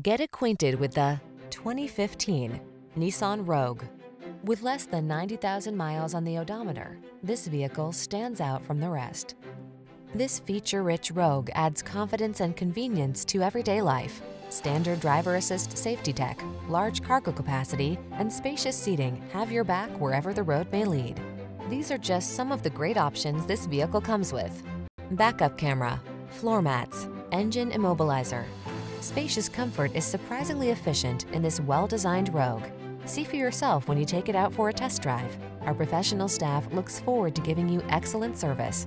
Get acquainted with the 2015 Nissan Rogue. With less than 90,000 miles on the odometer, this vehicle stands out from the rest. This feature-rich Rogue adds confidence and convenience to everyday life. Standard driver assist safety tech, large cargo capacity, and spacious seating have your back wherever the road may lead. These are just some of the great options this vehicle comes with. Backup camera, floor mats, engine immobilizer. Spacious comfort is surprisingly efficient in this well-designed Rogue. See for yourself when you take it out for a test drive. Our professional staff looks forward to giving you excellent service.